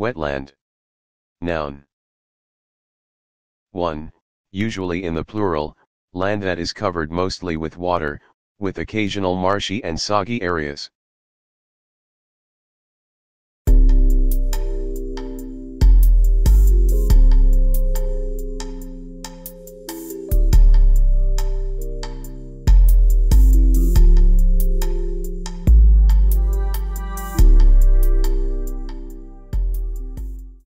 Wetland. Noun. 1. Usually in the plural, land that is covered mostly with water, with occasional marshy and soggy areas.